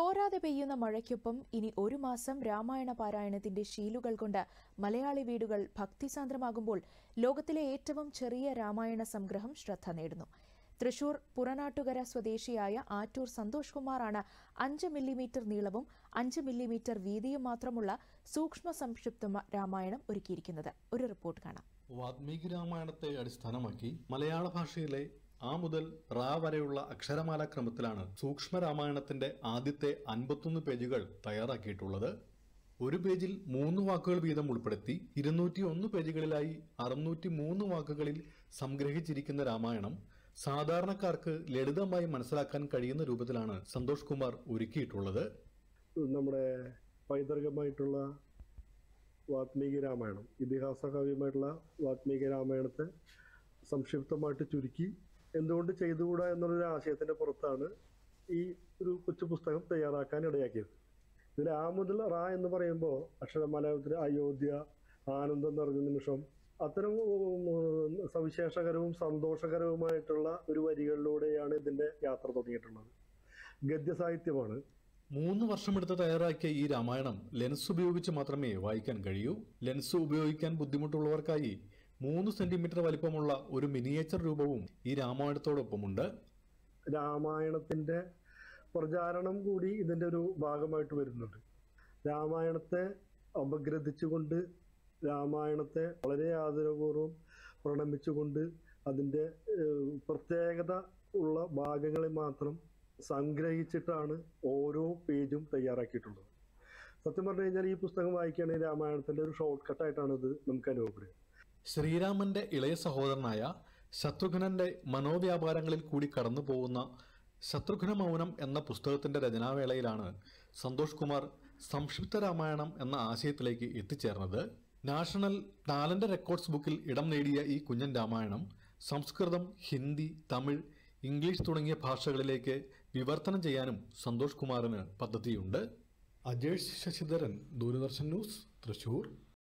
തോരാതെ പെയ്യുന്ന മഴയ്ക്കൊപ്പം ഇനി ഒരു മാസം രാമായണ പാരായണത്തിന്റെ ശീലുകൾ കൊണ്ട് മലയാളി വീടുകൾ ഭക്തിസാന്ദ്രമാകുമ്പോൾ ലോകത്തിലെ ഏറ്റവും ചെറിയ രാമായണ സംഗ്രഹം ശ്രദ്ധ നേടുന്നു. തൃശൂർ പുറനാട്ടുകര സ്വദേശിയായ ആറ്റൂർ സന്തോഷ് കുമാറാണ് അഞ്ച് മില്ലിമീറ്റർ നീളവും അഞ്ച് മില്ലിമീറ്റർ വീതിയും മാത്രമുള്ള സൂക്ഷ്മ സംക്ഷിപ്ത രാമായണം ഒരുക്കിയിരിക്കുന്നത്. ഒരു റിപ്പോർട്ട് കാണാം. വാത്മീകി രാമായണത്തെ അടിസ്ഥാനമാക്കി മലയാള ഭാഷയിലെ ആ മുതൽ റാ വരെയുള്ള അക്ഷരമാല ക്രമത്തിലാണ് സൂക്ഷ്മ രാമായണത്തിന്റെ ആദ്യത്തെ അൻപത്തൊന്ന് പേജുകൾ തയ്യാറാക്കിയിട്ടുള്ളത്. ഒരു പേജിൽ മൂന്ന് വാക്കുകൾ വീതം ഉൾപ്പെടുത്തി ഇരുന്നൂറ്റി ഒന്ന് പേജുകളിലായി അറുന്നൂറ്റി മൂന്ന് വാക്കുകളിൽ സംഗ്രഹിച്ചിരിക്കുന്ന രാമായണം സാധാരണക്കാർക്ക് ലളിതമായി മനസ്സിലാക്കാൻ കഴിയുന്ന രൂപത്തിലാണ് സന്തോഷ് കുമാർ ഒരുക്കിയിട്ടുള്ളത്. നമ്മുടെ പൈതൃകമായിട്ടുള്ള വാത്മീകി രാമായണം ഇതിഹാസ കാവ്യമായിട്ടുള്ള വാത്മീകി രാമായണത്തെ സംക്ഷിപ്തമായിട്ട് ചുരുക്കി എന്തുകൊണ്ട് ചെയ്തുകൂടാ എന്നുള്ളൊരു ആശയത്തിന്റെ പുറത്താണ് ഈ ഒരു കൊച്ചു പുസ്തകം തയ്യാറാക്കാൻ ഇടയാക്കിയത്. ഇതിൽ ആ റാ എന്ന് പറയുമ്പോൾ അക്ഷരമലയാളത്തിൽ അയോധ്യ ആനന്ദം നിറഞ്ഞ നിമിഷം അത്തരം സവിശേഷകരവും സന്തോഷകരവുമായിട്ടുള്ള ഒരു വരികളിലൂടെയാണ് ഇതിന്റെ യാത്ര തുടങ്ങിയിട്ടുള്ളത്. ഗദ്യസാഹിത്യമാണ് മൂന്ന് വർഷമെടുത്ത് തയ്യാറാക്കിയ ഈ രാമായണം ലെൻസ് ഉപയോഗിച്ച് മാത്രമേ വായിക്കാൻ കഴിയൂ. ലെൻസ് ഉപയോഗിക്കാൻ ബുദ്ധിമുട്ടുള്ളവർക്കായി മൂന്ന് സെന്റിമീറ്റർ വലിപ്പമുള്ള ഒരു മിനിയേച്ചർ രൂപവും ഈ രാമായണത്തോടൊപ്പമുണ്ട്. രാമായണത്തിന്റെ പ്രചാരണം കൂടി ഇതിന്റെ ഒരു ഭാഗമായിട്ട് വരുന്നുണ്ട്. രാമായണത്തെ അപഗ്രഥിച്ചുകൊണ്ട് രാമായണത്തെ വളരെ ആദരപൂർവം പ്രണമിച്ചുകൊണ്ട് അതിന്റെ പ്രത്യേകത ഉള്ള ഭാഗങ്ങളെ മാത്രം സംഗ്രഹിച്ചിട്ടാണ് ഓരോ പേജും തയ്യാറാക്കിയിട്ടുള്ളത്. സത്യം പറഞ്ഞു കഴിഞ്ഞാൽ ഈ പുസ്തകം വായിക്കുകയാണെങ്കിൽ രാമായണത്തിന്റെ ഒരു ഷോർട്ട് കട്ടായിട്ടാണ് ഇത് നമുക്ക് അനുഭവപ്പെടുക. ശ്രീരാമന്റെ ഇളയ സഹോദരനായ ശത്രുഘ്നന്റെ മനോവ്യാപാരങ്ങളിൽ കൂടി കടന്നു പോകുന്ന ശത്രുഘ്ന മൗനം എന്ന പുസ്തകത്തിന്റെ രചനാവേളയിലാണ് സന്തോഷ് കുമാർ സംക്ഷിപ്ത രാമായണം എന്ന ആശയത്തിലേക്ക് എത്തിച്ചേർന്നത്. നാഷണൽ ടാലന്റ് റെക്കോർഡ്സ് ബുക്കിൽ ഇടം നേടിയ ഈ കുഞ്ഞൻ രാമായണം സംസ്കൃതം ഹിന്ദി തമിഴ് ഇംഗ്ലീഷ് തുടങ്ങിയ ഭാഷകളിലേക്ക് വിവർത്തനം ചെയ്യാനും സന്തോഷ് കുമാറിന് പദ്ധതിയുണ്ട്. അജേഷ് ശശിധരൻ ദൂരദർശൻ ന്യൂസ് തൃശൂർ.